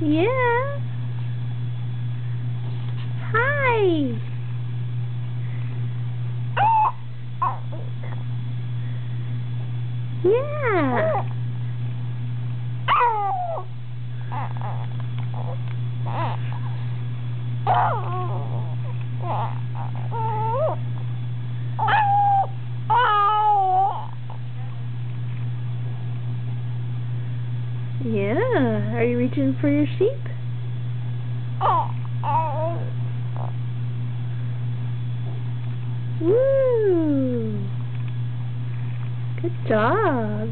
Yeah. Hi. Yeah. Yeah. Are you reaching for your sheep? Woo! Good job.